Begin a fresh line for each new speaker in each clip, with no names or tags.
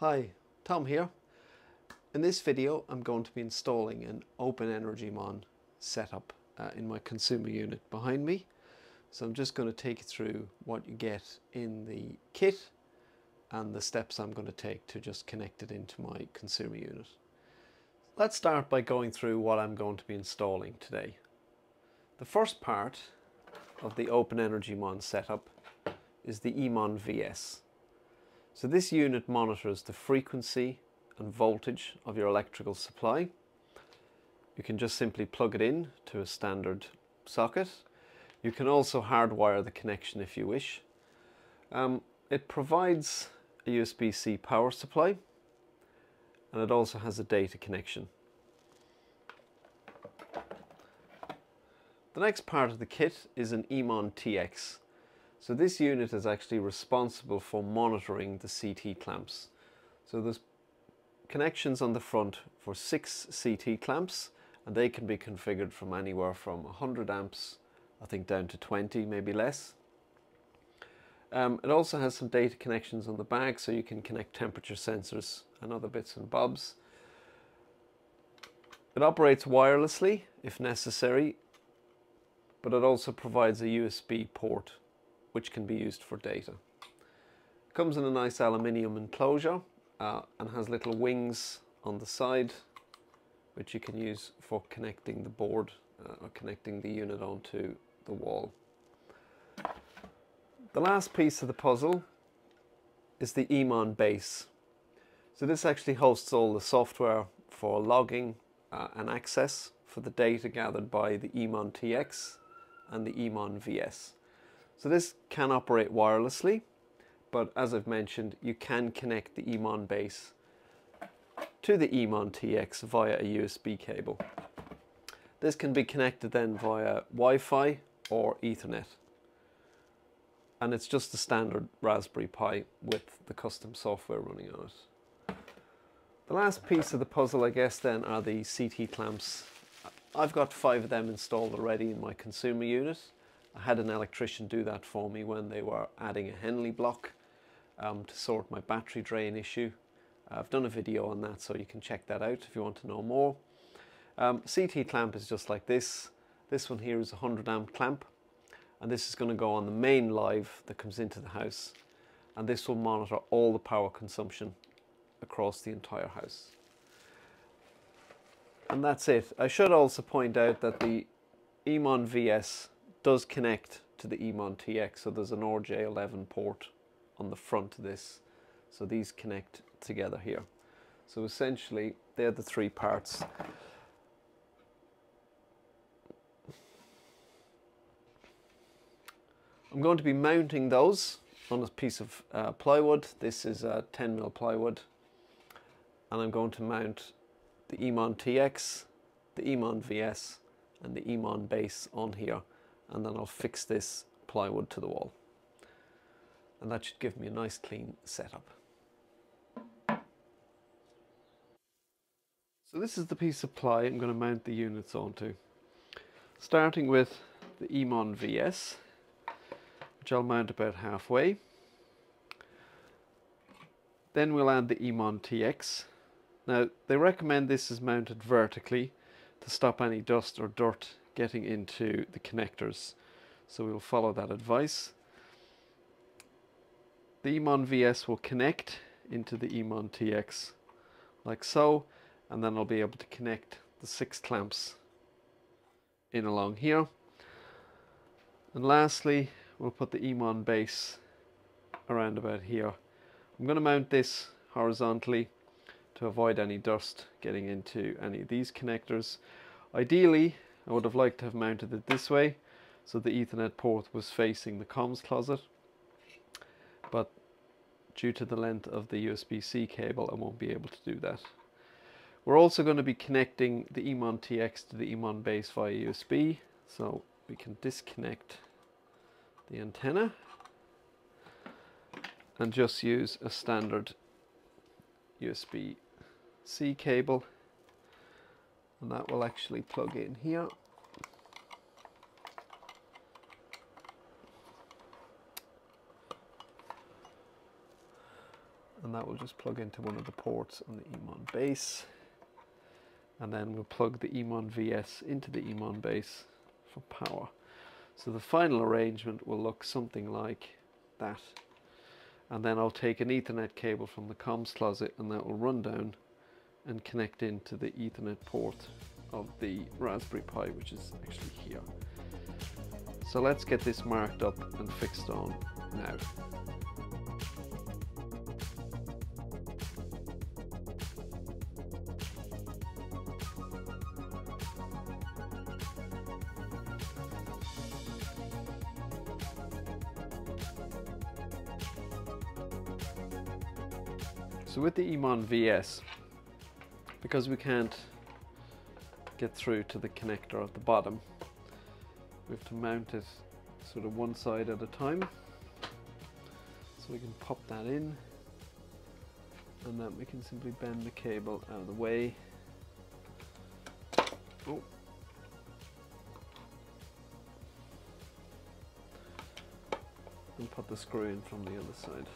Hi, Tom here. In this video I'm going to be installing an Open Energy Mon setup uh, in my consumer unit behind me. So I'm just going to take you through what you get in the kit and the steps I'm going to take to just connect it into my consumer unit. Let's start by going through what I'm going to be installing today. The first part of the Open Energy Mon setup is the EMON VS. So this unit monitors the frequency and voltage of your electrical supply. You can just simply plug it in to a standard socket. You can also hardwire the connection if you wish. Um, it provides a USB-C power supply and it also has a data connection. The next part of the kit is an EMON TX. So this unit is actually responsible for monitoring the CT clamps. So there's connections on the front for six CT clamps and they can be configured from anywhere from 100 amps I think down to 20 maybe less. Um, it also has some data connections on the back so you can connect temperature sensors and other bits and bobs. It operates wirelessly if necessary but it also provides a USB port which can be used for data. Comes in a nice aluminium enclosure uh, and has little wings on the side which you can use for connecting the board uh, or connecting the unit onto the wall. The last piece of the puzzle is the EMON base. So this actually hosts all the software for logging uh, and access for the data gathered by the EMON TX and the EMON VS. So this can operate wirelessly, but as I've mentioned, you can connect the EMON base to the EMON TX via a USB cable. This can be connected then via Wi-Fi or Ethernet. And it's just a standard Raspberry Pi with the custom software running on it. The last piece of the puzzle, I guess, then are the CT clamps. I've got five of them installed already in my consumer unit. I had an electrician do that for me when they were adding a Henley block um, to sort my battery drain issue. I've done a video on that so you can check that out if you want to know more. Um, CT clamp is just like this. This one here is a 100 amp clamp and this is going to go on the main live that comes into the house and this will monitor all the power consumption across the entire house. And that's it. I should also point out that the EMON VS does connect to the EMON TX. So there's an RJ11 port on the front of this. So these connect together here. So essentially they're the three parts. I'm going to be mounting those on a piece of uh, plywood. This is a 10 mil plywood. And I'm going to mount the EMON TX, the EMON VS and the EMON base on here and then I'll fix this plywood to the wall. And that should give me a nice clean setup. So this is the piece of ply I'm going to mount the units onto. Starting with the EMON VS, which I'll mount about halfway. Then we'll add the EMON TX. Now they recommend this is mounted vertically to stop any dust or dirt getting into the connectors. So we'll follow that advice. The EMON VS will connect into the EMON TX like so and then I'll be able to connect the six clamps in along here. And lastly we'll put the EMON base around about here. I'm going to mount this horizontally to avoid any dust getting into any of these connectors. Ideally I would have liked to have mounted it this way so the Ethernet port was facing the comms closet but due to the length of the USB-C cable I won't be able to do that. We're also going to be connecting the EMON TX to the EMON base via USB so we can disconnect the antenna and just use a standard USB-C cable and that will actually plug in here and that will just plug into one of the ports on the Emon base and then we'll plug the Emon VS into the Emon base for power. So the final arrangement will look something like that. And then I'll take an Ethernet cable from the comms closet and that will run down and connect into the Ethernet port of the Raspberry Pi, which is actually here. So let's get this marked up and fixed on now. So with the Emon VS, because we can't get through to the connector at the bottom, we have to mount it sort of one side at a time. So we can pop that in and then we can simply bend the cable out of the way. Oh. And put the screw in from the other side.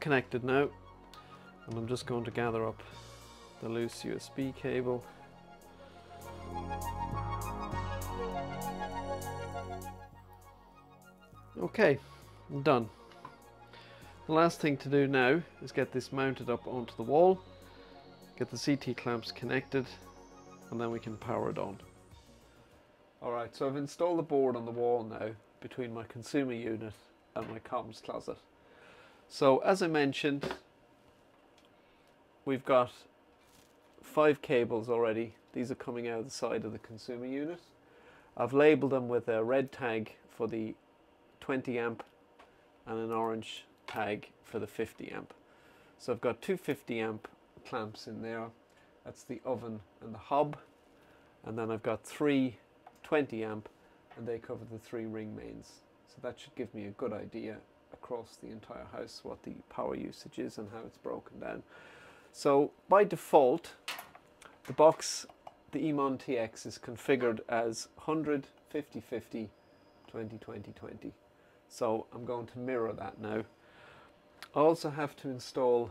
Connected now. And I'm just going to gather up the loose USB cable. Okay I'm done. The last thing to do now is get this mounted up onto the wall get the CT clamps connected and then we can power it on. Alright so I've installed the board on the wall now between my consumer unit and my comms closet so as I mentioned, we've got five cables already. These are coming out of the side of the consumer unit. I've labelled them with a red tag for the 20 amp and an orange tag for the 50 amp. So I've got two 50 amp clamps in there. That's the oven and the hob. And then I've got three 20 amp and they cover the three ring mains. So that should give me a good idea across the entire house what the power usage is and how it's broken down. So by default, the box, the Emon TX is configured as 100, 50, 50, 20, 20, 20. So I'm going to mirror that now. I also have to install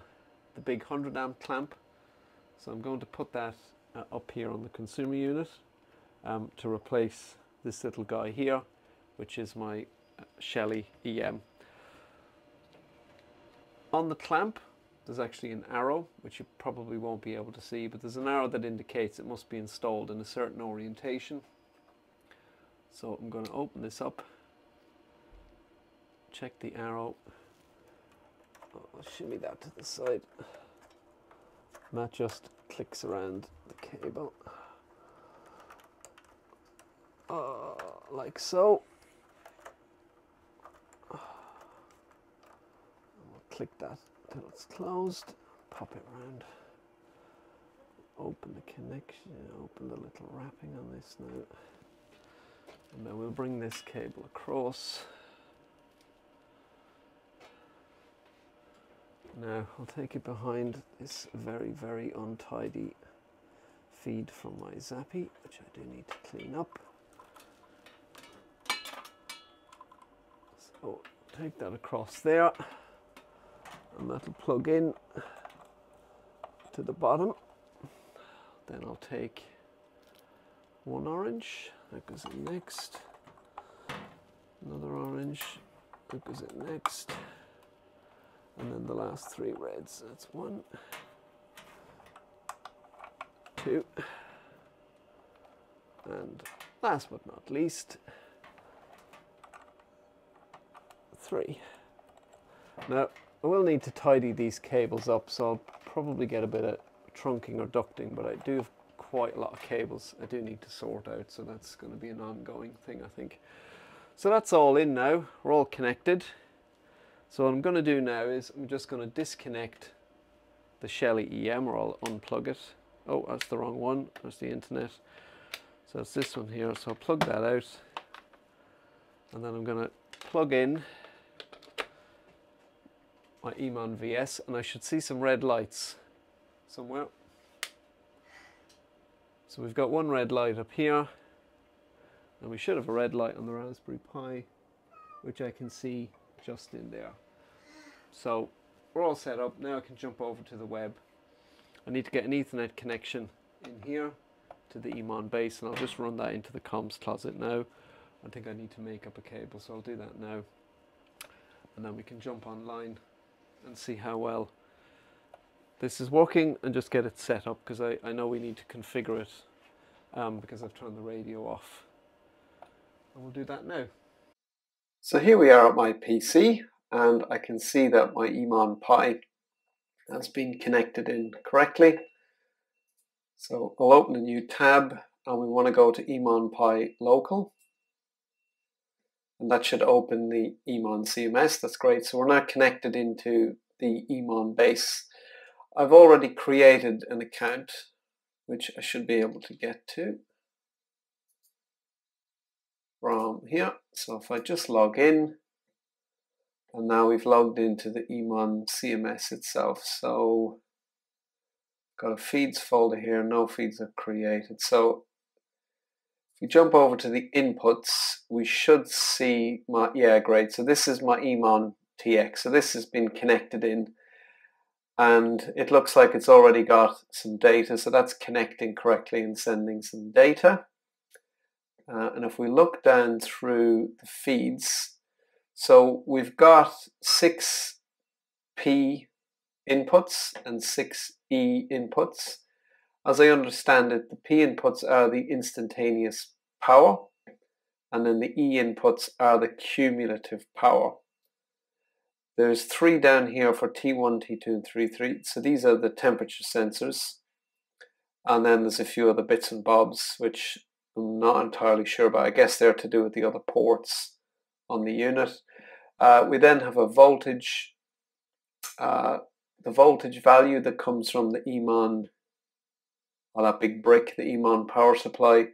the big 100 amp clamp. So I'm going to put that uh, up here on the consumer unit um, to replace this little guy here, which is my uh, Shelly EM. On the clamp, there's actually an arrow, which you probably won't be able to see, but there's an arrow that indicates it must be installed in a certain orientation. So I'm going to open this up, check the arrow, I'll shimmy that to the side. That just clicks around the cable, uh, like so. Click that until it's closed, pop it around, open the connection, open the little wrapping on this now, and then we'll bring this cable across. Now I'll take it behind this very, very untidy feed from my Zappi, which I do need to clean up. So take that across there and that'll plug in to the bottom. Then I'll take one orange that goes in next. Another orange that goes in next. And then the last three reds that's one two and last but not least three. Now I will need to tidy these cables up, so I'll probably get a bit of trunking or ducting, but I do have quite a lot of cables I do need to sort out, so that's going to be an ongoing thing, I think. So that's all in now. We're all connected. So what I'm going to do now is I'm just going to disconnect the Shelly EM, or I'll unplug it. Oh, that's the wrong one. That's the internet. So it's this one here. So I'll plug that out. And then I'm going to plug in my Emon VS and I should see some red lights somewhere. So we've got one red light up here and we should have a red light on the Raspberry Pi which I can see just in there. So we're all set up. Now I can jump over to the web. I need to get an Ethernet connection in here to the Emon base and I'll just run that into the comms closet now. I think I need to make up a cable so I'll do that now. And then we can jump online and see how well this is working and just get it set up because I, I know we need to configure it um, because I've turned the radio off. And we'll do that now. So here we are at my PC and I can see that my Emon Pi has been connected in correctly. So I'll open a new tab and we want to go to Emon Pi local and that should open the Emon CMS. That's great. So we're now connected into the Emon base. I've already created an account, which I should be able to get to from here. So if I just log in, and now we've logged into the Emon CMS itself. So got a feeds folder here, no feeds are created. So if we jump over to the inputs, we should see my, yeah, great. So this is my Emon TX. So this has been connected in and it looks like it's already got some data. So that's connecting correctly and sending some data. Uh, and if we look down through the feeds, so we've got six P inputs and six E inputs. As I understand it, the P inputs are the instantaneous power, and then the E inputs are the cumulative power. There's three down here for T1, T2, and 3, 3. So these are the temperature sensors. And then there's a few other bits and bobs, which I'm not entirely sure, but I guess they're to do with the other ports on the unit. Uh, we then have a voltage, uh, the voltage value that comes from the Emon on that big brick, the Emon power supply,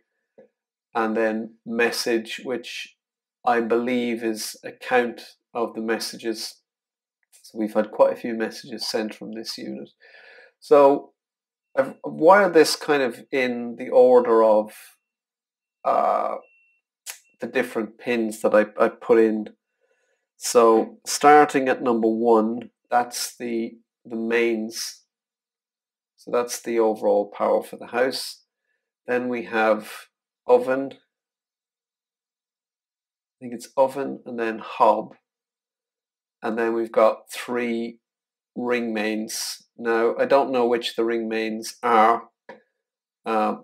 and then message, which I believe is a count of the messages. So we've had quite a few messages sent from this unit. So I've wired this kind of in the order of uh, the different pins that I, I put in. So starting at number one, that's the the mains so that's the overall power for the house. Then we have oven. I think it's oven and then hob. And then we've got three ring mains. Now, I don't know which the ring mains are, uh,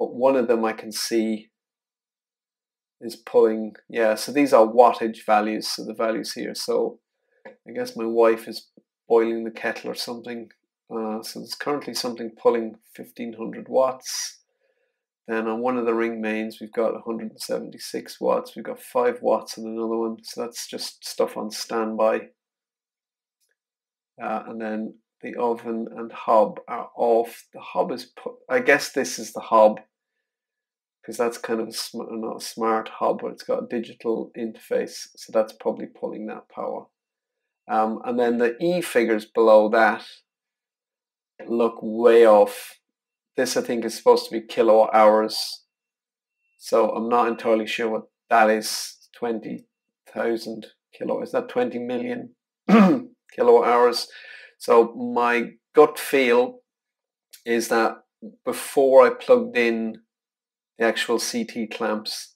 but one of them I can see is pulling, yeah, so these are wattage values, so the values here. So I guess my wife is boiling the kettle or something uh, so there's currently something pulling 1500 watts. Then on one of the ring mains, we've got 176 watts. We've got 5 watts on another one. So that's just stuff on standby. Uh, and then the oven and hob are off. The hob is put, I guess this is the hob because that's kind of a sm- not a smart hob, but it's got a digital interface. So that's probably pulling that power. Um, and then the E figures below that look way off. This, I think, is supposed to be kilowatt hours. So I'm not entirely sure what that is. 20,000 kilo. Is that 20 million kilowatt hours? So my gut feel is that before I plugged in the actual CT clamps,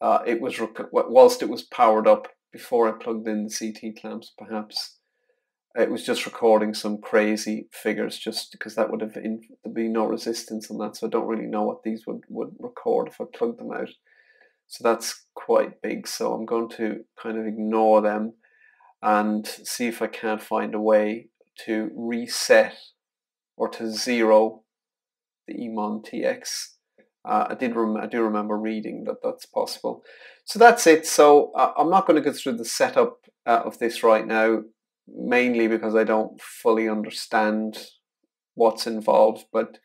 uh, it was whilst it was powered up before I plugged in the CT clamps, perhaps it was just recording some crazy figures just because that would have been be no resistance on that so I don't really know what these would, would record if I plugged them out. So that's quite big so I'm going to kind of ignore them and see if I can't find a way to reset or to zero the Emon TX uh, I did rem- I do remember reading that that's possible. So that's it so uh, I'm not going to go through the setup uh, of this right now mainly because I don't fully understand what's involved. But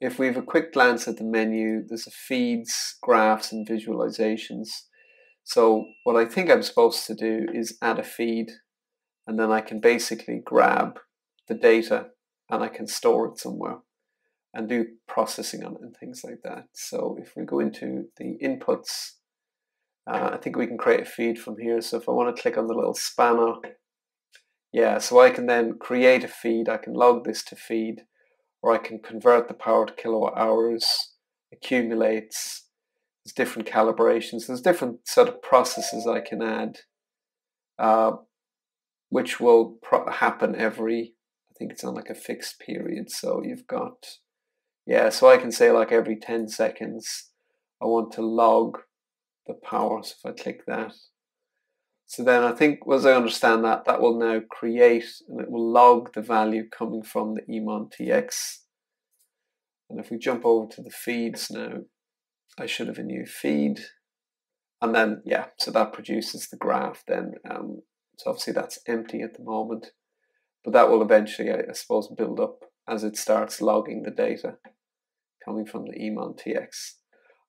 if we have a quick glance at the menu, there's a feeds, graphs, and visualizations. So what I think I'm supposed to do is add a feed, and then I can basically grab the data and I can store it somewhere and do processing on it and things like that. So if we go into the inputs, uh, I think we can create a feed from here. So if I want to click on the little spanner, yeah, so I can then create a feed. I can log this to feed, or I can convert the power to kilowatt hours, accumulates. There's different calibrations. There's different sort of processes I can add, uh, which will pro- happen every. I think it's on like a fixed period. So you've got, yeah. So I can say like every ten seconds, I want to log the power. So if I click that, so then I think, as I understand that, that will now create and it will log the value coming from the Emon TX. And if we jump over to the feeds now, I should have a new feed. And then, yeah, so that produces the graph then. Um, so obviously that's empty at the moment, but that will eventually, I, I suppose, build up as it starts logging the data coming from the Emon TX.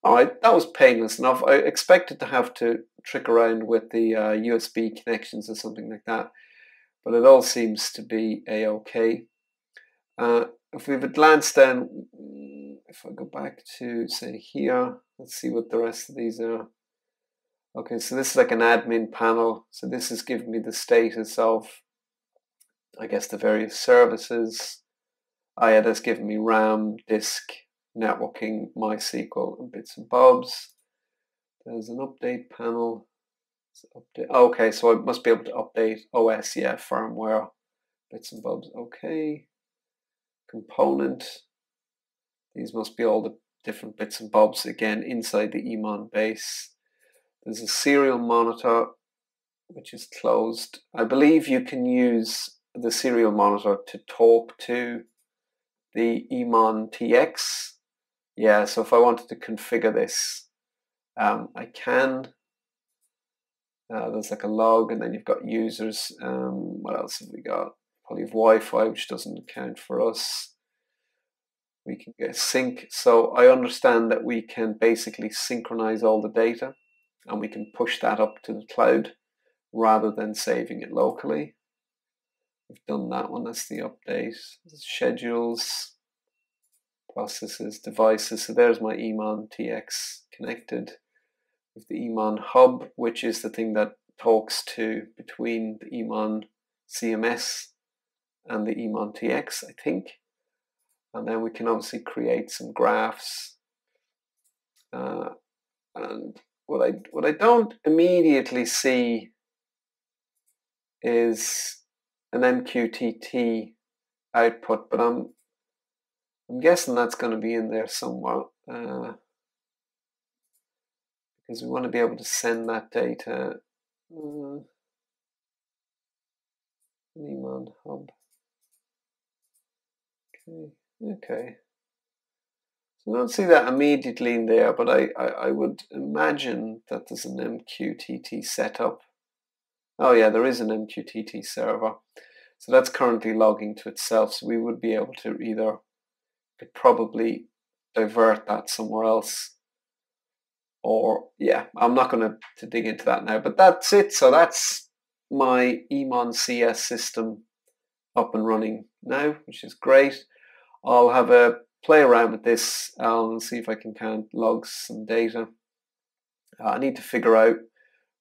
All right, that was painless enough. I expected to have to trick around with the uh, USB connections or something like that, but it all seems to be a-okay. Uh, if we have a glance then, if I go back to say here, let's see what the rest of these are. Okay, so this is like an admin panel. So this is giving me the status of, I guess, the various services. Oh yeah, that's giving me RAM, disk, networking, MySQL, and bits and bobs. There's an update panel. Update. Oh, okay, so I must be able to update OS, yeah, firmware, bits and bobs. Okay. Component. These must be all the different bits and bobs again inside the Emon base. There's a serial monitor which is closed. I believe you can use the serial monitor to talk to the Emon TX yeah, so if I wanted to configure this, um, I can. Uh, there's like a log, and then you've got users. Um, what else have we got? Probably Wi-Fi, which doesn't count for us. We can get sync. So I understand that we can basically synchronize all the data, and we can push that up to the cloud rather than saving it locally. We've done that one. That's the update. Schedules processes, devices. So there's my Emon TX connected the Emon hub, which is the thing that talks to between the Emon CMS and the Emon TX, I think. And then we can obviously create some graphs. Uh, and what I what I don't immediately see is an MQTT output, but I'm I'm guessing that's going to be in there somewhere uh, because we want to be able to send that data. Uh, Emon hub. Okay, okay. So I don't see that immediately in there, but I, I, I would imagine that there's an MQTT setup. Oh yeah, there is an MQTT server. So that's currently logging to itself. So we would be able to either could probably divert that somewhere else. Or yeah, I'm not going to, dig into that now. But that's it. So that's my Emon CMS system up and running now, which is great. I'll have a play around with this and see if I can count logs some data. Uh, I need to figure out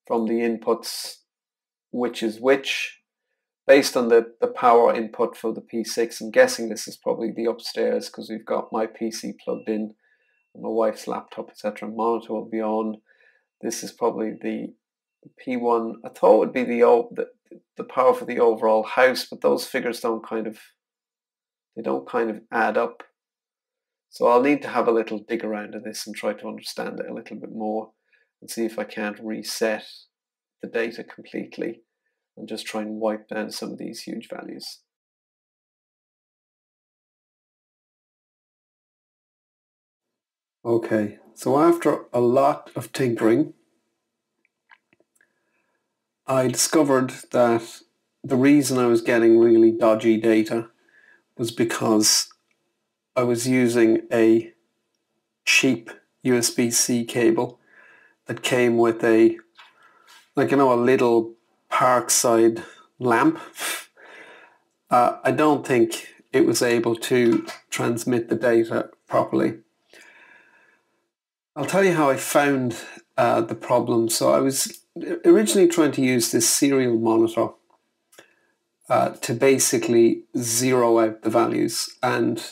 from the inputs which is which based on the, the power input for the P6, I'm guessing this is probably the upstairs because we've got my PC plugged in, my wife's laptop, etc. Monitor will be on. This is probably the P1. I thought would be the, the the power for the overall house, but those figures don't kind of they don't kind of add up. So I'll need to have a little dig around in this and try to understand it a little bit more and see if I can't reset the data completely and just try and wipe down some of these huge values. Okay, so after a lot of tinkering, I discovered that the reason I was getting really dodgy data was because I was using a cheap USB-C cable that came with a, like you know, a little Parkside lamp. Uh, I don't think it was able to transmit the data properly. I'll tell you how I found uh, the problem. So I was originally trying to use this serial monitor uh, to basically zero out the values. And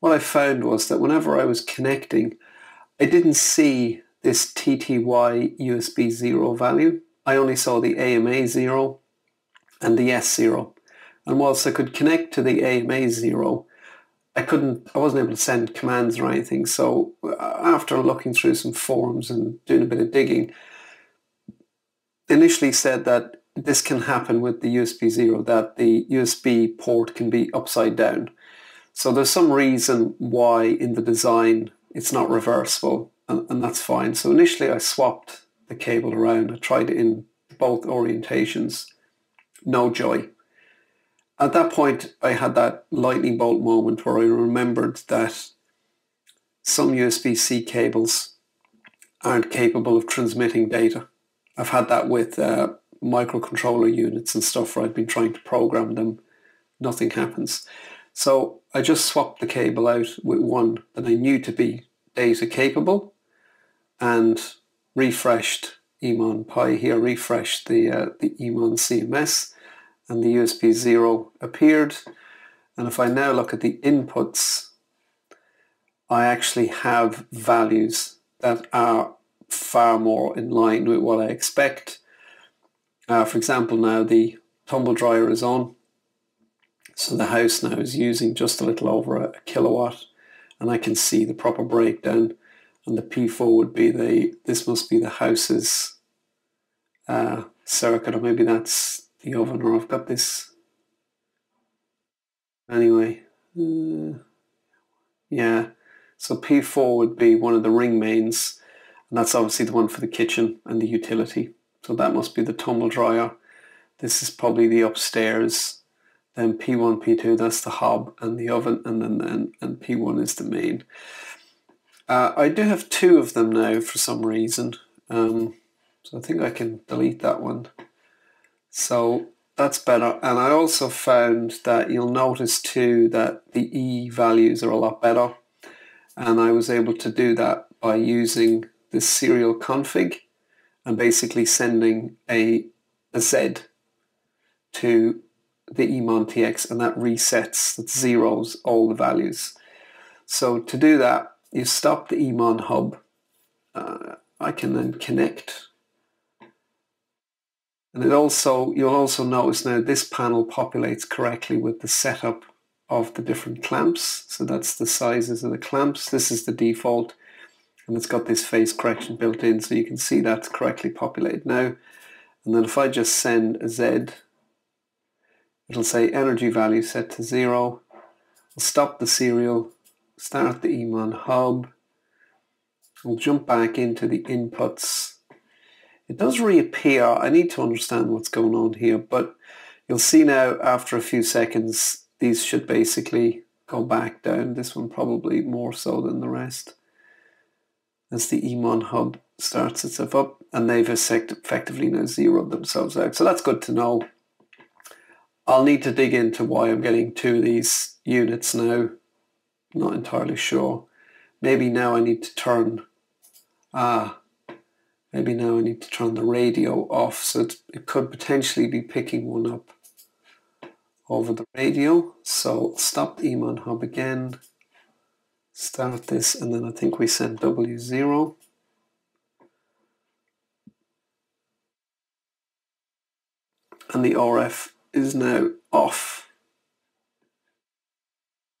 what I found was that whenever I was connecting, I didn't see this TTY USB 0 value. I only saw the AMA 0 and the S0. And whilst I could connect to the AMA 0, I couldn't, I wasn't able to send commands or anything. So uh, after looking through some forums and doing a bit of digging, initially said that this can happen with the USB zero, that the USB port can be upside down. So there's some reason why in the design it's not reversible, and, and that's fine. So initially I swapped the cable around. I tried it in both orientations. No joy. At that point, I had that lightning bolt moment where I remembered that some USB-C cables aren't capable of transmitting data. I've had that with uh, microcontroller units and stuff where I've been trying to program them. Nothing happens. So I just swapped the cable out with one that I knew to be data capable and refreshed Emon Pi here, refreshed the, uh, the Emon CMS and the USB 0 appeared. And if I now look at the inputs, I actually have values that are far more in line with what I expect. Uh, for example, now the tumble dryer is on. So the house now is using just a little over a, kilowatt and I can see the proper breakdown and the P4 would be the, this must be the house's uh, circuit or maybe that's the oven or I've got this. Anyway uh, yeah. So P4 would be one of the ring mains and that's obviously the one for the kitchen and the utility. So that must be the tumble dryer. This is probably the upstairs then P1 P2 that's the hob and the oven and then and, and P1 is the main. Uh, I do have two of them now for some reason. Um, so I think I can delete that one so that's better. And I also found that you'll notice too that the E values are a lot better. And I was able to do that by using the serial config and basically sending a, a Z to the Emon TX and that resets, that zeros all the values. So to do that, you stop the Emon hub. Uh, I can then connect and it also, you'll also notice now this panel populates correctly with the setup of the different clamps. So that's the sizes of the clamps. This is the default and it's got this phase correction built in so you can see that's correctly populated now. And then if I just send a Z, it'll say energy value set to zero. I'll stop the serial, start the Emon hub. We'll jump back into the inputs it does reappear. I need to understand what's going on here, but you'll see now after a few seconds, these should basically go back down. This one probably more so than the rest. As the Emon hub starts itself up and they've effectively now zeroed themselves out. So that's good to know. I'll need to dig into why I'm getting two of these units now. Not entirely sure. Maybe now I need to turn ah Maybe now I need to turn the radio off so it, could potentially be picking one up over the radio. So stop the Emon hub again, start this, and then I think we send W0. And the RF is now off.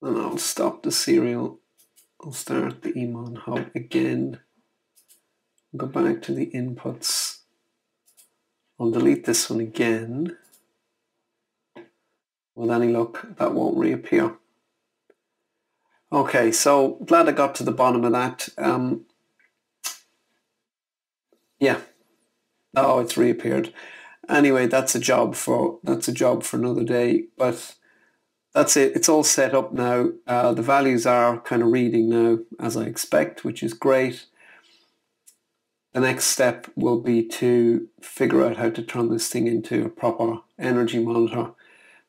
And I'll stop the serial. I'll start the Emon hub again go back to the inputs. I'll delete this one again. With any luck, that won't reappear. Okay, so glad I got to the bottom of that. Um, yeah. Oh, it's reappeared. Anyway, that's a job for that's a job for another day. But that's it. It's all set up now. Uh, the values are kind of reading now as I expect, which is great. The next step will be to figure out how to turn this thing into a proper energy monitor.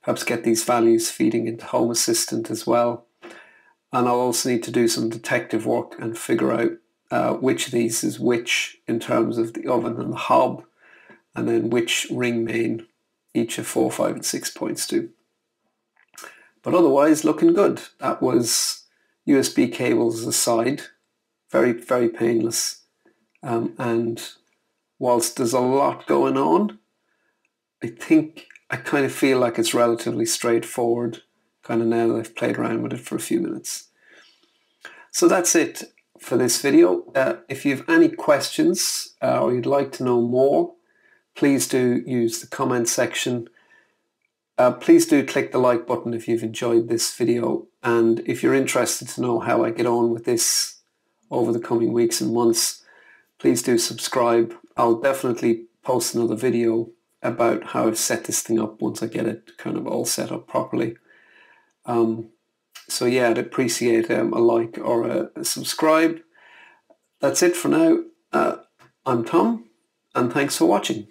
Perhaps get these values feeding into Home Assistant as well. And I'll also need to do some detective work and figure out uh, which of these is which in terms of the oven and the hob, and then which ring main each of four, five, and six points to. But otherwise, looking good. That was USB cables aside, very, very painless. Um, and whilst there's a lot going on, I think I kind of feel like it's relatively straightforward, kind of now that I've played around with it for a few minutes. So that's it for this video. Uh, if you have any questions uh, or you'd like to know more, please do use the comment section. Uh, please do click the like button if you've enjoyed this video and if you're interested to know how I get on with this over the coming weeks and months, please do subscribe. I'll definitely post another video about how I've set this thing up once I get it kind of all set up properly. Um, so yeah, I'd appreciate um, a like or a, a, subscribe. That's it for now. Uh, I'm Tom, and thanks for watching.